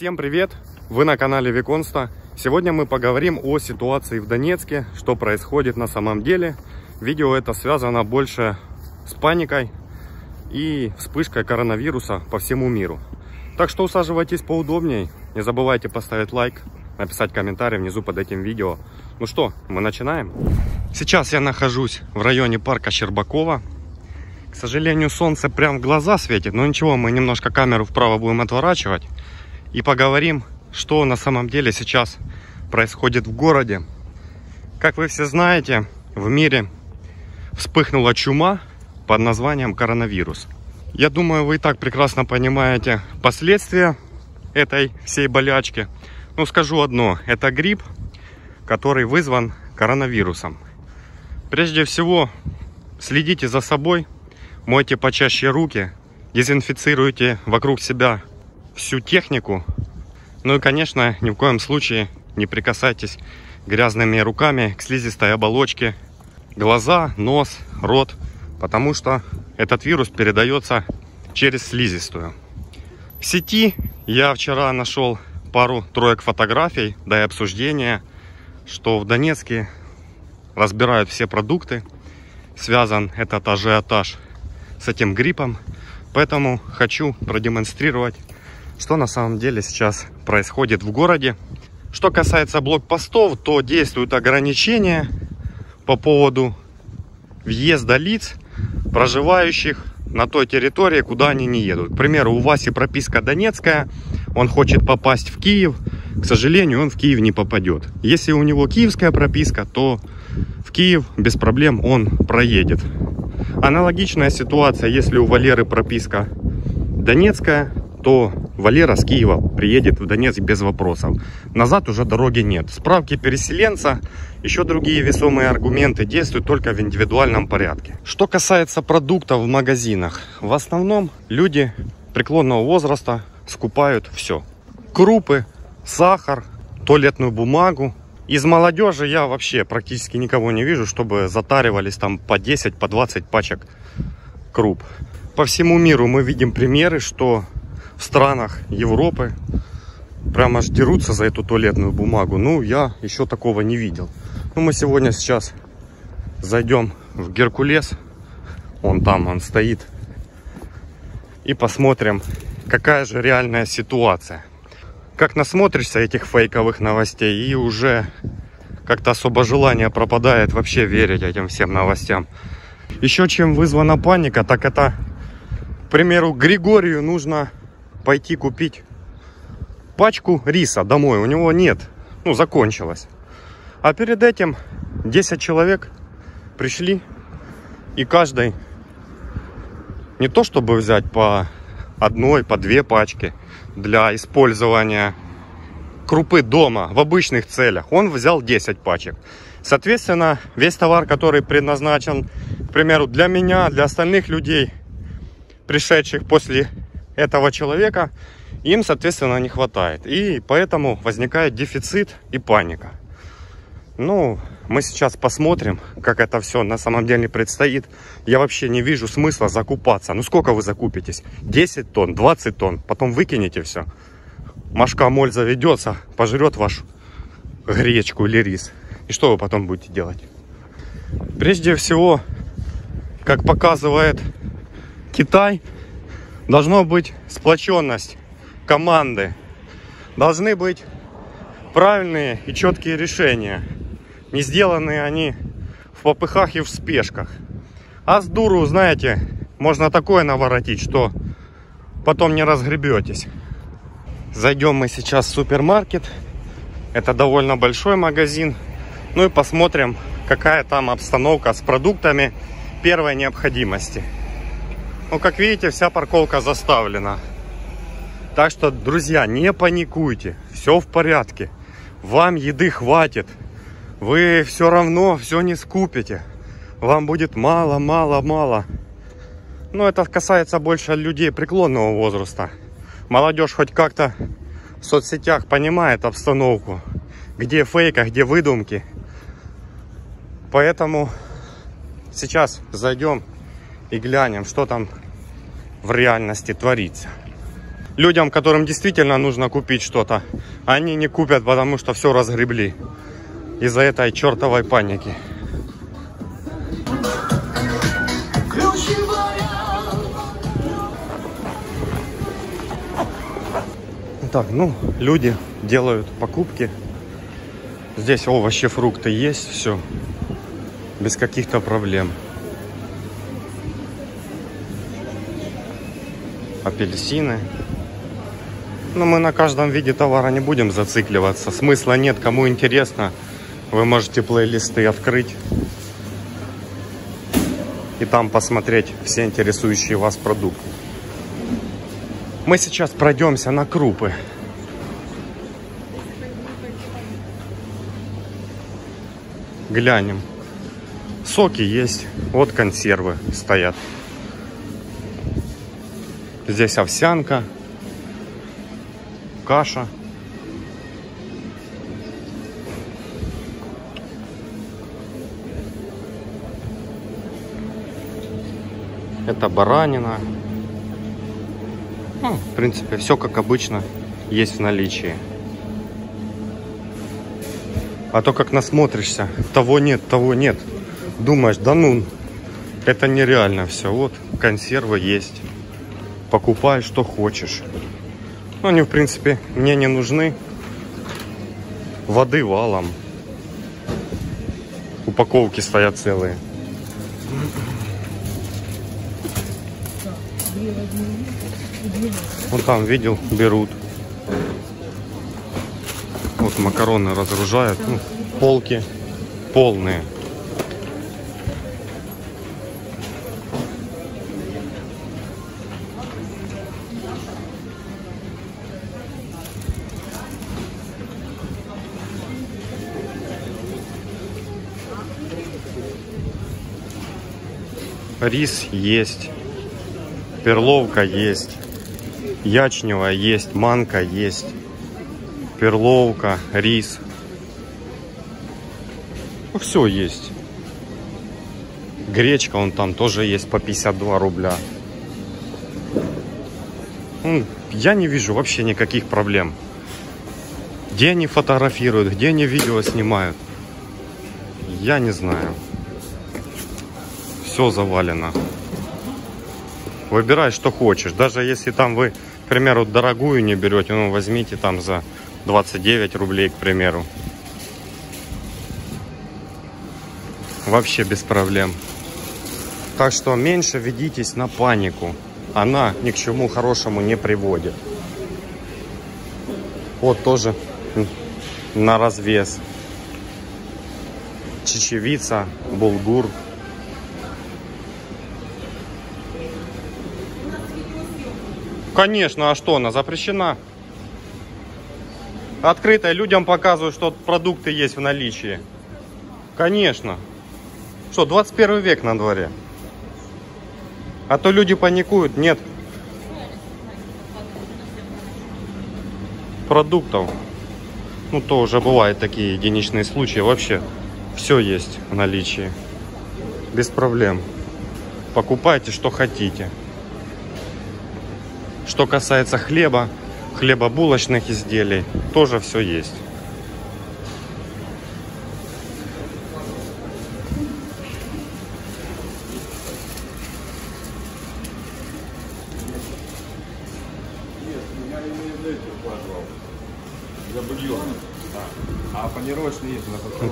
Всем привет! Вы на канале Виконста. Сегодня мы поговорим о ситуации в Донецке, что происходит на самом деле. Видео это связано больше с паникой и вспышкой коронавируса по всему миру. Так что усаживайтесь поудобнее, не забывайте поставить лайк, написать комментарий внизу под этим видео. Ну что, мы начинаем? Сейчас я нахожусь в районе парка Щербакова. К сожалению, солнце прям в глаза светит, но ничего, мы немножко камеру вправо будем отворачивать и поговорим, что на самом деле сейчас происходит в городе. Как вы все знаете, в мире вспыхнула чума под названием коронавирус. Я думаю, вы и так прекрасно понимаете последствия этой всей болячки. Но скажу одно, это грипп, который вызван коронавирусом. Прежде всего, следите за собой, мойте почаще руки, дезинфицируйте вокруг себя всю технику. Ну и, конечно, ни в коем случае не прикасайтесь грязными руками к слизистой оболочке глаза, нос, рот, потому что этот вирус передается через слизистую. В сети я вчера нашел пару троек фотографий, да и обсуждения, что в Донецке разбирают все продукты. Связан этот ажиотаж с этим гриппом. Поэтому хочу продемонстрировать что на самом деле сейчас происходит в городе. Что касается блокпостов, то действуют ограничения по поводу въезда лиц, проживающих на той территории, куда они не едут. К примеру, у Васи прописка Донецкая, он хочет попасть в Киев, к сожалению, он в Киев не попадет. Если у него киевская прописка, то в Киев без проблем он проедет. Аналогичная ситуация, если у Валеры прописка Донецкая, то Валера с Киева приедет в Донецк без вопросов. Назад уже дороги нет. Справки переселенца, еще другие весомые аргументы действуют только в индивидуальном порядке. Что касается продуктов в магазинах, в основном люди преклонного возраста скупают все. Крупы, сахар, туалетную бумагу. Из молодежи я вообще практически никого не вижу, чтобы затаривались там по 10, по 20 пачек круп. По всему миру мы видим примеры, что в странах Европы прямо аж дерутся за эту туалетную бумагу. Ну, я еще такого не видел. Ну, мы сегодня сейчас зайдем в Геркулес. Он там, он стоит. И посмотрим, какая же реальная ситуация. Как насмотришься этих фейковых новостей и уже как-то особо желание пропадает вообще верить этим всем новостям. Еще чем вызвана паника, так это, к примеру, Григорию нужно пойти купить пачку риса домой. У него нет, ну, закончилось. А перед этим 10 человек пришли, и каждый не то чтобы взять по одной, по две пачки для использования крупы дома в обычных целях. Он взял 10 пачек. Соответственно, весь товар, который предназначен, к примеру, для меня, для остальных людей, пришедших после этого человека им, соответственно, не хватает. И поэтому возникает дефицит и паника. Ну, мы сейчас посмотрим, как это все на самом деле предстоит. Я вообще не вижу смысла закупаться. Ну, сколько вы закупитесь? 10 тонн, 20 тонн. Потом выкинете все. Машка моль заведется, пожрет вашу гречку или рис. И что вы потом будете делать? Прежде всего, как показывает Китай, должна быть сплоченность команды. Должны быть правильные и четкие решения. Не сделанные они в попыхах и в спешках. А с дуру, знаете, можно такое наворотить, что потом не разгребетесь. Зайдем мы сейчас в супермаркет. Это довольно большой магазин. Ну и посмотрим, какая там обстановка с продуктами первой необходимости. Ну, как видите, вся парковка заставлена. Так что, друзья, не паникуйте. Все в порядке. Вам еды хватит. Вы все равно все не скупите. Вам будет мало, мало, мало. Но это касается больше людей преклонного возраста. Молодежь хоть как-то в соцсетях понимает обстановку. Где фейк, а где выдумки. Поэтому сейчас зайдем и глянем, что там в реальности творится. людям, которым действительно нужно купить что-то, они не купят, потому что все разгребли из-за этой чертовой паники. Так, ну, люди делают покупки. Здесь овощи, фрукты есть, все. Без каких-то проблем. Апельсины. Но мы на каждом виде товара не будем зацикливаться. Смысла нет. Кому интересно, вы можете плейлисты открыть. И там посмотреть все интересующие вас продукты. Мы сейчас пройдемся на крупы. Глянем. Соки есть. Вот консервы стоят. Здесь овсянка. Каша. Это баранина. Ну, в принципе, все как обычно есть в наличии. А то как насмотришься, того нет, того нет. Думаешь, да ну, это нереально все. Вот консервы есть. Покупай, что хочешь. Ну, они, в принципе, мне не нужны. Воды валом. Упаковки стоят целые. Вот там, видел, берут. Вот макароны разгружают. Ну, полки полные. Рис есть. Перловка есть. Ячневая есть. Манка есть. Перловка, рис. Ну, все есть. Гречка он там тоже есть по 52 рубля. Ну, я не вижу вообще никаких проблем. Где они фотографируют, где они видео снимают. Я не знаю. Все завалено. Выбирай, что хочешь. Даже если там вы, к примеру, дорогую не берете, ну, возьмите там за 29 рублей, к примеру. Вообще без проблем. Так что меньше ведитесь на панику. Она ни к чему хорошему не приводит. Вот тоже на развес. Чечевица, булгур. Конечно, а что она запрещена? Открыто людям показывают, что продукты есть в наличии. Конечно. Что, 21 век на дворе. А то люди паникуют. Нет. Продуктов. Ну, то уже бывают такие единичные случаи. Вообще все есть в наличии. Без проблем. Покупайте, что хотите. Что касается хлеба, хлебобулочных изделий, тоже все есть.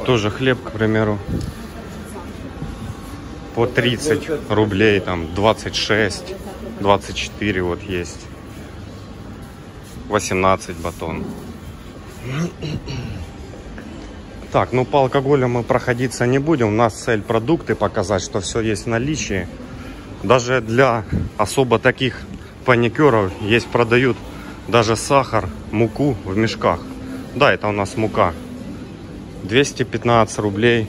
Тоже хлеб, к примеру, по 30 рублей, там 26, 24 вот есть. 18 батон. Так, ну по алкоголю мы проходиться не будем. У нас цель продукты показать, что все есть в наличии. Даже для особо таких паникеров есть продают даже сахар, муку в мешках. Да, это у нас мука. 215 рублей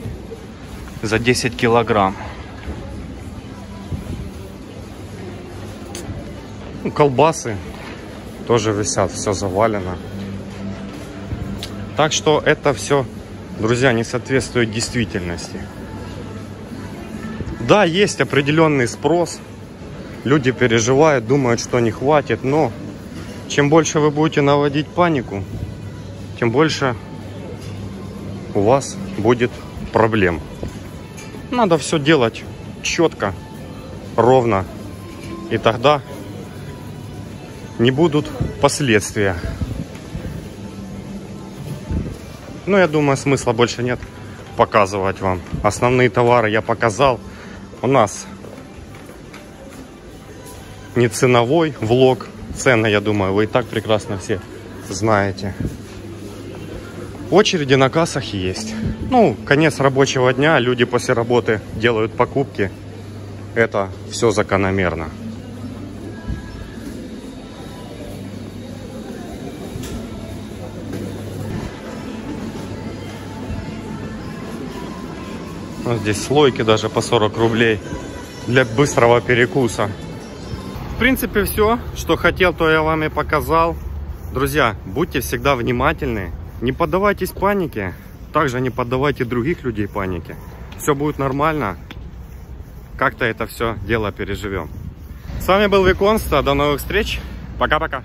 за 10 килограмм. Ну, колбасы тоже висят, все завалено. Так что это все, друзья, не соответствует действительности. Да, есть определенный спрос. Люди переживают, думают, что не хватит, но чем больше вы будете наводить панику, тем больше у вас будет проблем. Надо все делать четко, ровно. И тогда не будут последствия. Ну, я думаю, смысла больше нет показывать вам. Основные товары я показал. У нас не ценовой влог. Цены, я думаю, вы и так прекрасно все знаете. Очереди на кассах есть. Ну, конец рабочего дня, люди после работы делают покупки. Это все закономерно. Вот здесь слойки даже по 40 рублей для быстрого перекуса. В принципе, все, что хотел, то я вам и показал. Друзья, будьте всегда внимательны, не поддавайтесь панике, также не поддавайте других людей панике. Все будет нормально, как-то это все дело переживем. С вами был Виконста, до новых встреч, пока-пока.